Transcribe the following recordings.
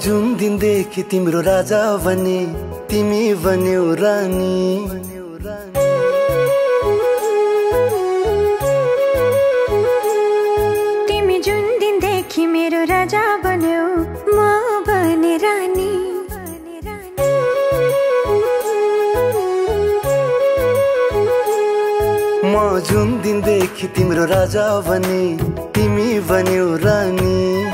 जुन दिनदेखि तिम्रो राजा भने तिमी बन्यौ रानी। तिमी जुन दिनदेखि मेरो राजा बन्यौ म बने रानी। म जुन दिनदेखि तिम्रो राजा भने तिमी बन्यौ रानी।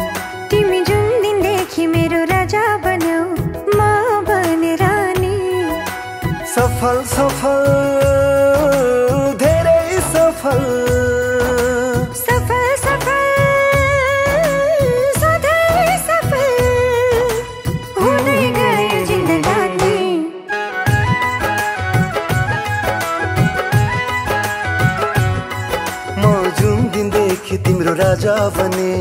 सफल सफल धेरै सफल। सफल सफल सधैँ सफल। हुँदै गयो जिन्दगानी। म जुन दिनदेखि तिम्रो राजा बने।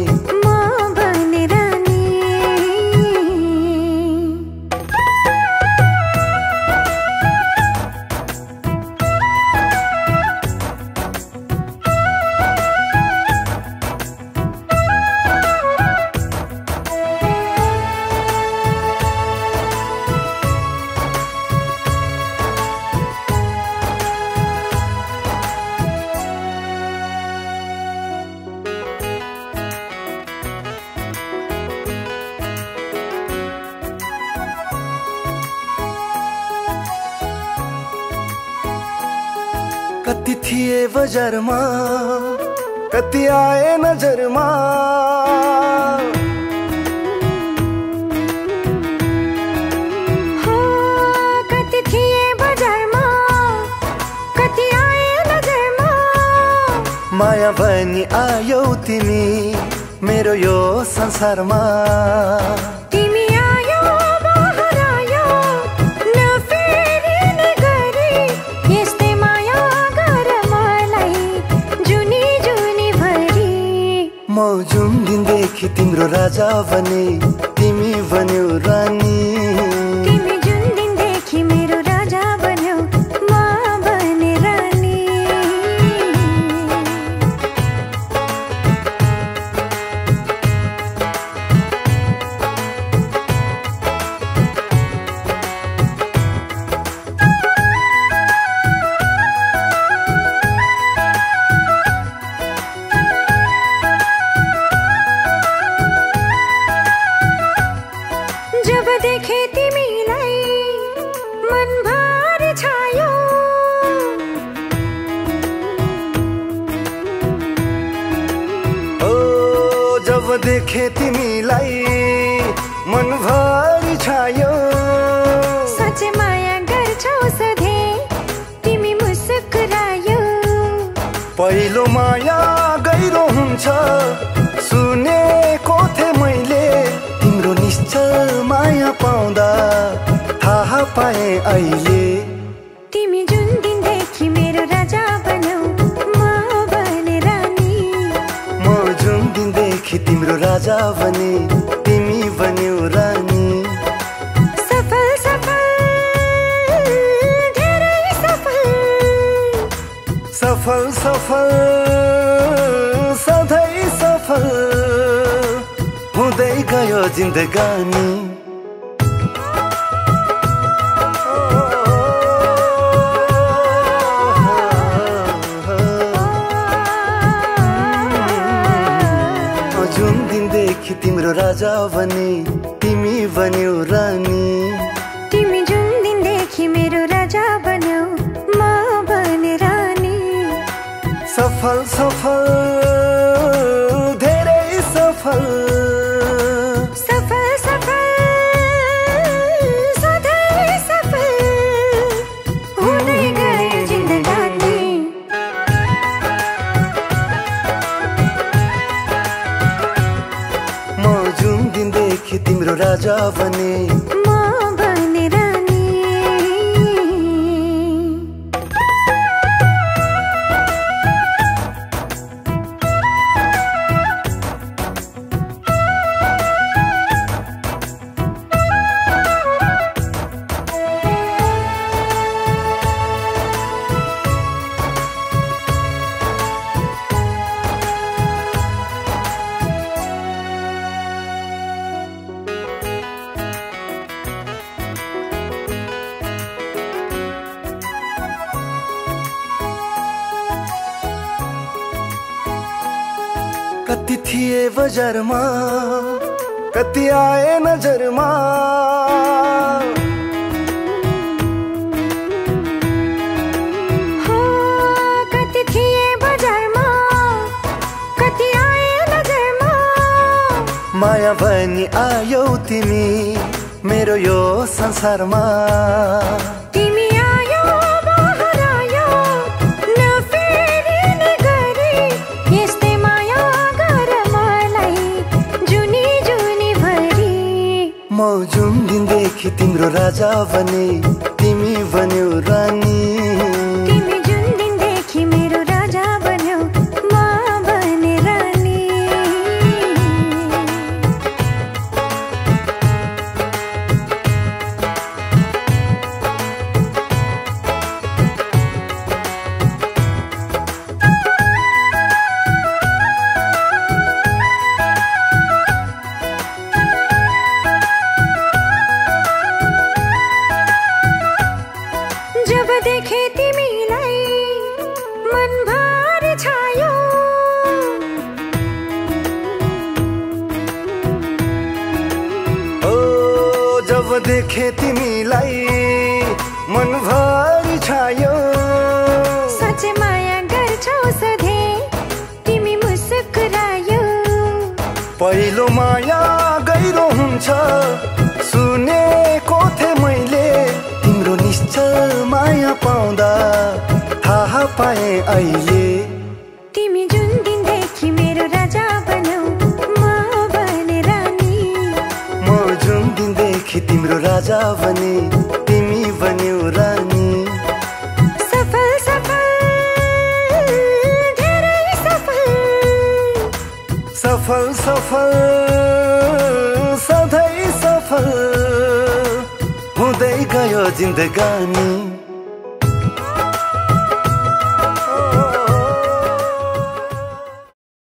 थिए बजारमा कति आए नजरमा। माया बनी आयौ तिमी मेरो यो संसारमा। तिम्रो राजा भने तिमी बन्यौ रानी। देखे तिमीलाई मनभरि छायो। साँच्चै माया गर्छौ सधैँ तिमी मुस्कुरायो। पहिलो माया गहिरो हुन्छ सुनेको थिएँ मैले। तिम्रो निश्चल माया पाउँदा थाहा पाएँ अहिले। राजा भने तिमी बन्यौ रानी। सफल सफल धेरै सफल। सफल सफल सधैँ सफल। हुँदै गयो जिन्दगानी। राजा भने तिमी बन्यौ रानी। राजा भने कति आए नजरमा। हो कति थिए बजारमा कति आए नजरमा। माया बनी आयौ तिमी मेरो यो संसारमा। म जुन दिनदेखि तिम्रो राजा बने तिमी बन्यौ रानी। देखे तिमीलाई मनभरि छायो। साँच्चै माया गर्छौ सधैँ तिमी मुस्कुरायो। पहिलो माया गहिरो हुन्छ सुनेको थिएँ मैले तिम्रो निश्चल माया पाउँदा थाहा पाएँ अहिले। राजा बने तिमी बन्यौ रानी। सफल सफल धेरै सफल। सफल सफल सधैँ सफल। हुँदै गयो जिन्दगानी।